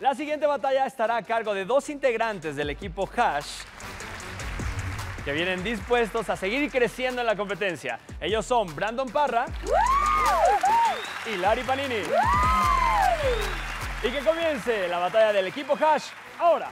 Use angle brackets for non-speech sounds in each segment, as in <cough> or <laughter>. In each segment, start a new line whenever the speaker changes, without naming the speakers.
La siguiente batalla estará a cargo de dos integrantes del equipo Hash que vienen dispuestos a seguir creciendo en la competencia. Ellos son Brandon Parra y Lari Panini. Y que comience la batalla del equipo Hash ahora.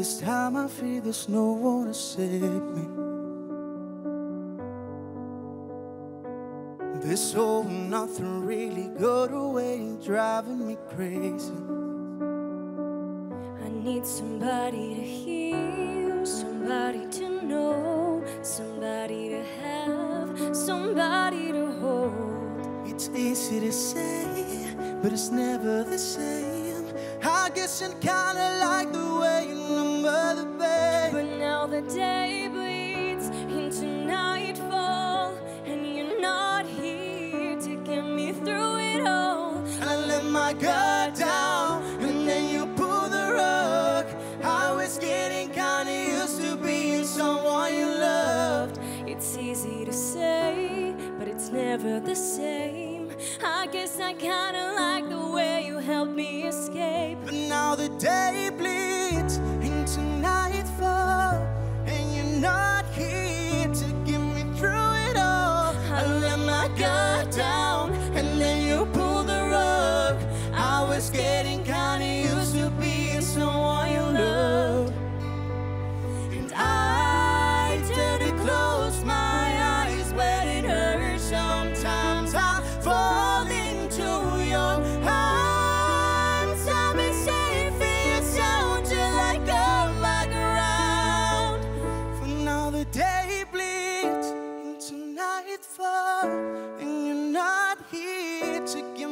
This time I feel there's no one to save me. This whole nothing really got away, driving me crazy.
I need somebody to hear, somebody to know, somebody to have, somebody to hold.
It's easy to say, but it's never the same. I guess you kinda like the way you the babe.
But now the day bleeds into nightfall, and you're not here to get me through it all.
I let my guard down, and then you pull the rug. I was getting kinda used to being someone you loved.
It's easy to say, but it's never the same. I guess I kinda like the way you helped me escape.
But now the day bleeds Not. Here to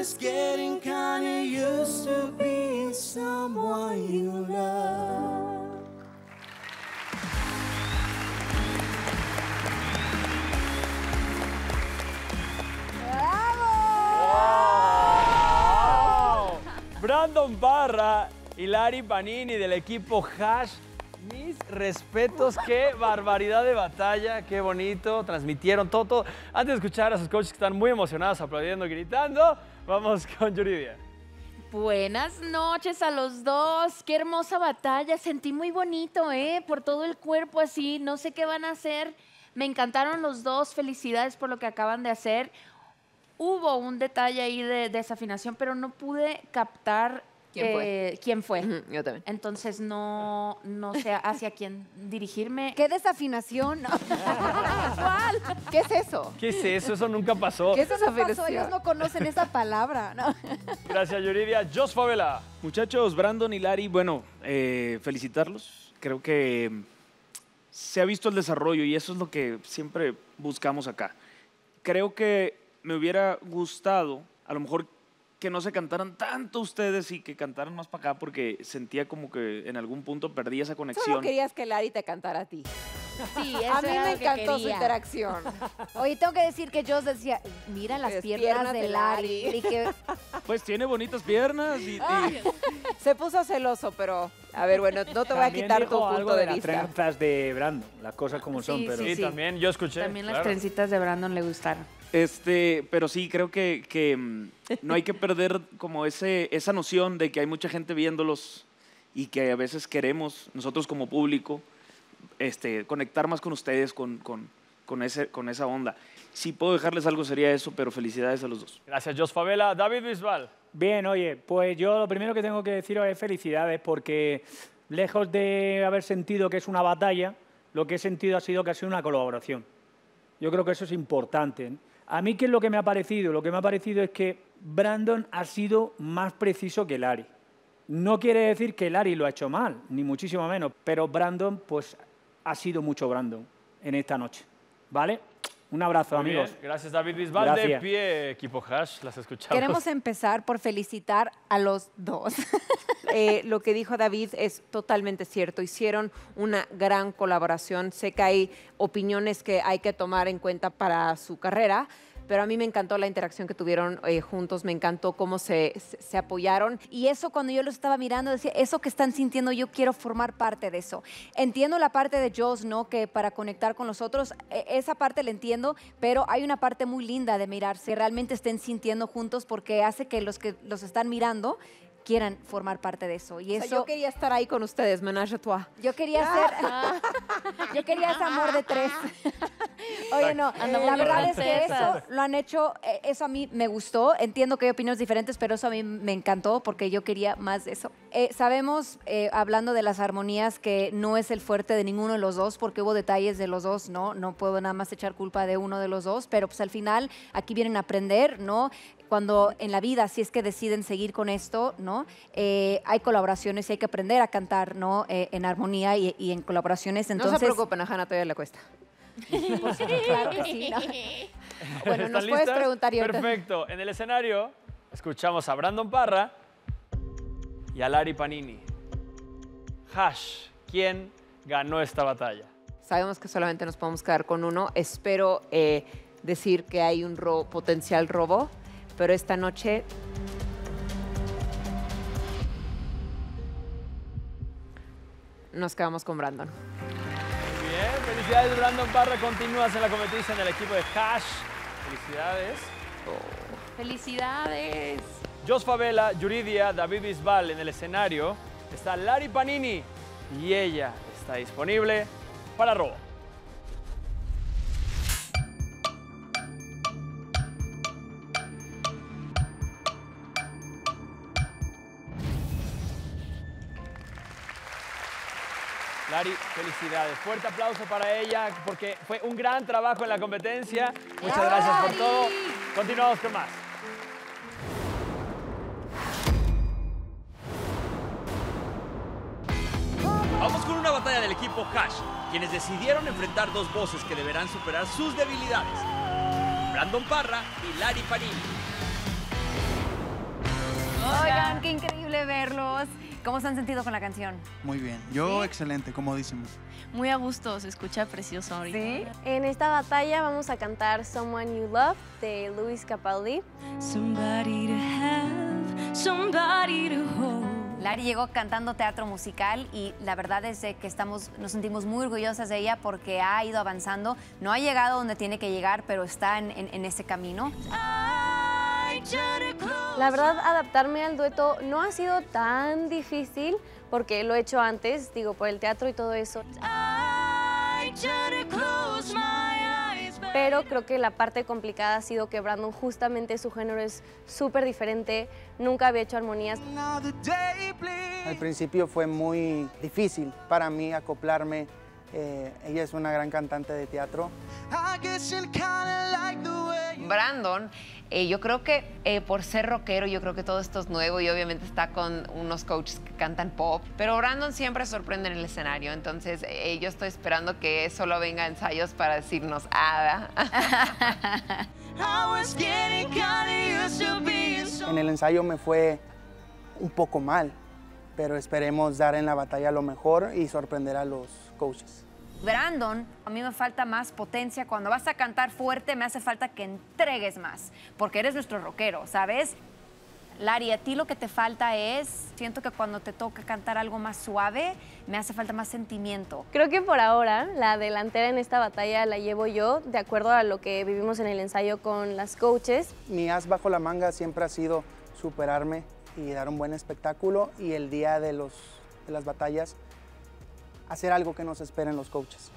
I was getting used to being someone you love.
Brandon Barra y Lari Panini del equipo Hash. Mis respetos, qué barbaridad de batalla, qué bonito, transmitieron todo, todo. Antes de escuchar a sus coaches que están muy emocionados, aplaudiendo, gritando, vamos con Yuridia.
Buenas noches a los dos. Qué hermosa batalla. Sentí muy bonito, ¿eh? Por todo el cuerpo así. No sé qué van a hacer. Me encantaron los dos. Felicidades por lo que acaban de hacer. Hubo un detalle ahí de desafinación, pero no pude captar
¿Quién fue?
eh, quién fue.
Ujú, Yo también.
Entonces no, no sé hacia quién dirigirme.
¿Qué desafinación? <laughs> <laughs> ¿Qué es eso?
¿Qué es eso? Eso nunca pasó.
¿Qué es eso?
desafinación?
pasó? Ellos no conocen esa palabra. ¿no?
Gracias, Yuridia. Jos Favela.
Muchachos, Brandon y Lari, bueno, eh, felicitarlos. Creo que se ha visto el desarrollo y eso es lo que siempre buscamos acá. Creo que me hubiera gustado, a lo mejor, que no se cantaran tanto ustedes y que cantaran más para acá porque sentía como que en algún punto perdí esa
Solo
conexión.
querías que Lari te cantara a ti.
Sí, <laughs>
A
eso
mí
era
me
lo que
encantó su
quería.
interacción. <laughs>
Oye, tengo que decir que yo decía, mira las
Las
piernas,
piernas
de
de
Lari.
Lari. <laughs>
Dije,
Pues tiene bonitas piernas y, y-
Se puso celoso, pero a ver, bueno, no te voy a
También
quitar tu
dijo algo
punto de
las
vista.
trenzas de Brandon, las cosas como son,
Sí,
pero
Sí,
sí.
también yo escuché.
También las
claro.
trencitas de Brandon le gustaron.
Este, pero sí, creo que, que, mm, no hay que perder como ese, esa noción de que hay mucha gente viéndolos y que a veces queremos, nosotros como público, este, conectar más con ustedes, con, con, con, ese, con esa onda. Si puedo dejarles algo sería eso, pero felicidades a los dos.
Gracias, Jos Favela. David Bisbal.
Bien, oye, pues yo lo primero que tengo que deciros es felicidades porque lejos de haber sentido que es una batalla, lo que he sentido ha sido que ha sido una colaboración. Yo creo que eso es importante. A mí, ¿qué es lo que me ha parecido? Lo que me ha parecido es que Brandon ha sido más preciso que Larry. No quiere decir que Larry lo ha hecho mal, ni muchísimo menos, pero Brandon, pues, ha sido mucho Brandon en esta noche. ¿Vale? Un abrazo,
Muy
amigos.
bien. Gracias, David Bisbal. De pie, equipo Hash. Las escuchamos.
Queremos empezar por felicitar a los dos. <laughs>
Eh, lo que dijo David es totalmente cierto. Hicieron una gran colaboración. Sé que hay opiniones que hay que tomar en cuenta para su carrera, pero a mí me encantó la interacción que tuvieron eh, juntos. Me encantó cómo se, se- se apoyaron.
Y eso cuando yo lo estaba mirando, decía, eso que están sintiendo, yo quiero formar parte de eso. Entiendo la parte de Joss, ¿no? Que para conectar con los otros, e- esa parte la entiendo, pero hay una parte muy linda de mirarse, realmente estén sintiendo juntos porque hace que los que los están mirando quieran formar parte de eso. Y
O sea,
eso,
yo quería estar ahí con ustedes, menage a trois.
yo quería ser, <laughs> <laughs> yo quería ese amor de tres. <laughs> <laughs> Oye, no,
Andamos
la verdad es que eso lo han hecho, eh, eso a mí me gustó. Entiendo que hay opiniones diferentes, pero eso a mí me encantó porque yo quería más de eso. Eh, sabemos, eh, hablando de las armonías, que no es el fuerte de ninguno de los dos porque hubo detalles de los dos, ¿no? No puedo nada más echar culpa de uno de los dos, pero pues al final aquí vienen a aprender, ¿no? Cuando en la vida, si es que deciden seguir con esto, ¿no? Eh, hay colaboraciones y hay que aprender a cantar, ¿no? Eh, en armonía y, y en colaboraciones. Entonces,
no se preocupen, a Hannah todavía le cuesta.
Pues, claro que sí. ¿no? <laughs>
Bueno,
¿Están
nos puedes preguntar y ahorita-
Perfecto. En el escenario escuchamos a Brandon Parra y a Lari Panini. Hash, ¿quién ganó esta batalla?
Sabemos que solamente nos podemos quedar con uno. Espero eh, decir que hay un ro- potencial robo, pero esta noche nos quedamos con Brandon.
Bien, felicidades Brandon Parra. Continúas en la competición del equipo de Hash. Felicidades.
¡Felicidades!
Jos Favela, Yuridia, David Bisbal en el escenario. Está Lari Panini y ella está disponible para robo. Felicidades. Fuerte aplauso para ella porque fue un gran trabajo en la competencia. Muchas gracias por todo. Continuamos con más.
Vamos con una batalla del equipo Hash, quienes decidieron enfrentar dos voces que deberán superar sus debilidades. Brandon Parra y Lari Panini.
Oigan, qué increíble verlos. ¿Cómo se han sentido con la canción?
Muy bien. Yo excelente, comodísimo.
Muy a gusto, se escucha precioso ahorita.
¿Sí?
En esta batalla vamos a cantar Someone You Love de Luis Capaldi.
Somebody to have, somebody to hold.
Lari llegó cantando teatro musical y la verdad es que estamos, nos sentimos muy orgullosas de ella porque ha ido avanzando. No ha llegado donde tiene que llegar, pero está en, en- en ese camino.
La verdad, adaptarme al dueto no ha sido tan difícil porque lo he hecho antes, digo, por el teatro y todo eso. Pero creo que la parte complicada ha sido que Brandon justamente su género es súper diferente, nunca había hecho armonías.
Al principio fue muy difícil para mí acoplarme. Eh, ella es una gran cantante de teatro.
Brandon, eh, yo creo que eh, por ser rockero, yo creo que todo esto es nuevo y obviamente está con unos coaches que cantan pop, pero Brandon siempre sorprende en el escenario, entonces eh, yo estoy esperando que solo venga a ensayos para decirnos, ah, <laughs>
En el ensayo me fue un poco mal, pero esperemos dar en la batalla lo mejor y sorprender a los coaches.
Brandon, a mí me falta más potencia. Cuando vas a cantar fuerte, me hace falta que entregues más, porque eres nuestro rockero, ¿sabes? Lari, a ti lo que te falta es, siento que cuando te toca cantar algo más suave, me hace falta más sentimiento.
Creo que por ahora la delantera en esta batalla la llevo yo, de acuerdo a lo que vivimos en el ensayo con las coaches.
Mi as bajo la manga siempre ha sido superarme y dar un buen espectáculo y el día de, los, de las batallas hacer algo que nos esperen los coaches.